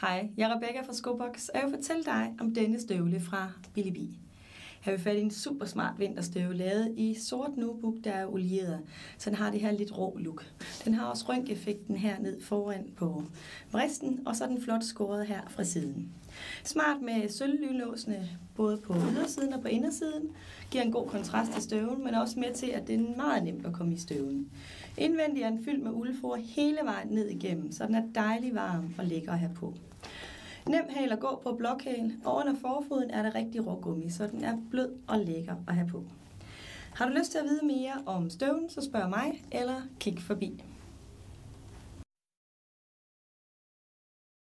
Hej, jeg er Rebecca fra Skobox, og jeg vil fortælle dig om denne støvle fra Billy B. vi fat i en super smart vinterstøvle lavet i sort notebook, der er olieret, så den har det her lidt rå look. Den har også rynkeffekten her ned foran på bristen, og så er den flot skåret her fra siden. Smart med sølvlynlåsene både på ydersiden og på indersiden, giver en god kontrast til støvlen, men også med til, at det er meget nemt at komme i støvlen. Indvendig er den fyldt med uldfor hele vejen ned igennem, så den er dejlig varm og lækker at have på. Nem hæl at gå på blokhæl, og under forfoden er der rigtig rågummi, så den er blød og lækker at have på. Har du lyst til at vide mere om støvlen, så spørg mig eller kig forbi.